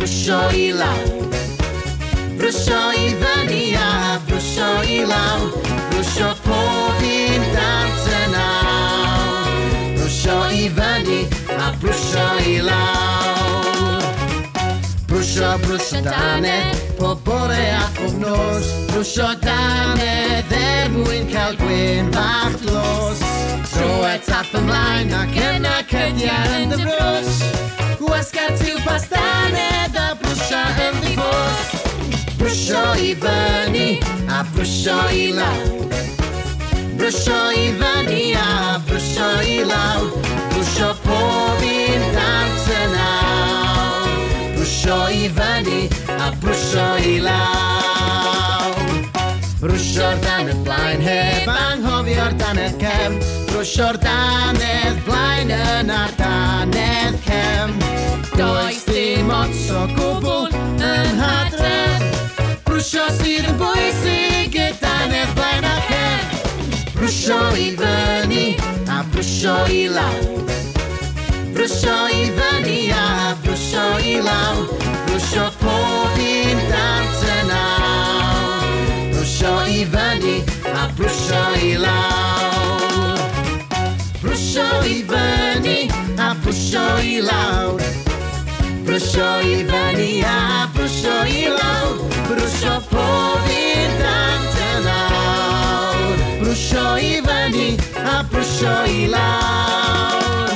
brwsio i law Brwsio i fyny a brwsio i law Brwsio pob un dant yn awr Brwsio i fyny a brwsio i law Brwsio, brwsio dane, pob bore a pob nos Brwsio dane, dder mwyn cael gwyn fach dlos Tro e tap ymlaen ac yna cydia yn dy brws Gwasgar tu pasta brwsio i fyny a brwsio i lawr Brwsio i fyny a brwsio i lawr Brwsio pob un dant yn awr Brwsio i fyny a brwsio i lawr Brwsio'r danedd blaen heb anghofio'r danedd cem. Brwsio'r danedd blaen yn ar danedd cem. Does dim ots o gwbl brwsio i law Brwsio i fyny a brwsio i law Brwsio pob un dant yn awr Brwsio i fyny a brwsio i law Brwsio i fyny a brwsio i law Brwsio i fyny a brwsio i law Brwsio pob I a prosio i law.